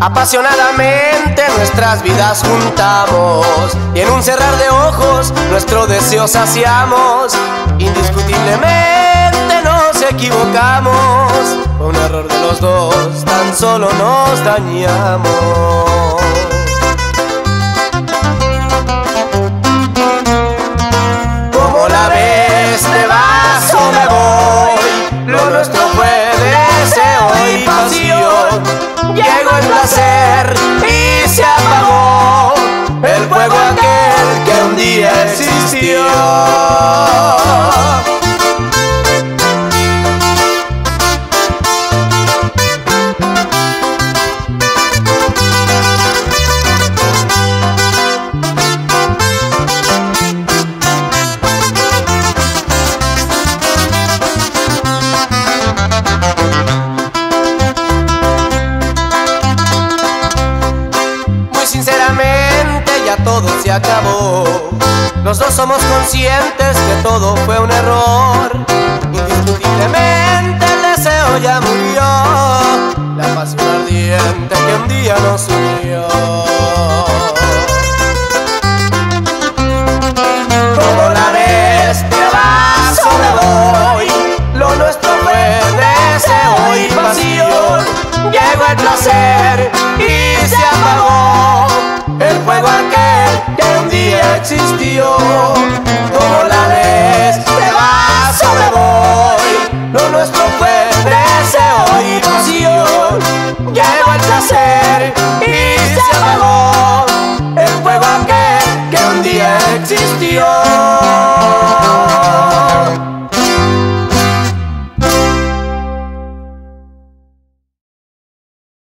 Apasionadamente nuestras vidas juntamos y en un cerrar de ojos nuestro deseo saciamos. Indiscutiblemente nos equivocamos, un error de los dos, tan solo nos dañamos. Muy sinceramente ya todo se acabó. Los dos somos conscientes que todo fue un error. Indiscutiblemente el deseo ya murió. La pasión ardiente que un día nos unió. Como la bestia vaso me voy. Lo nuestro fue deseo y pasión. Llegó el placer y se apagó. deshacer y se apagó el fuego aquel que un día existió.